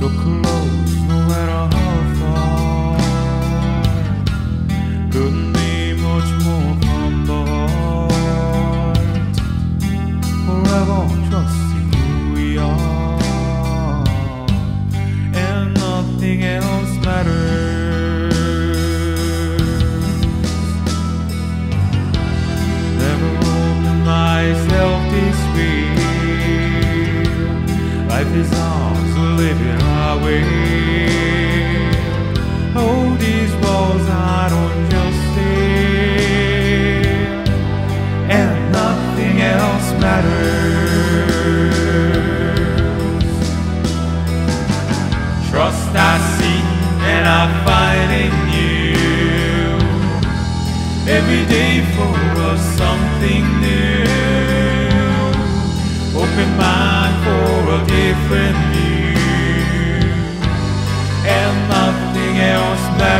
so close, no matter how far. Couldn't be much more the heart. Forever. lost man.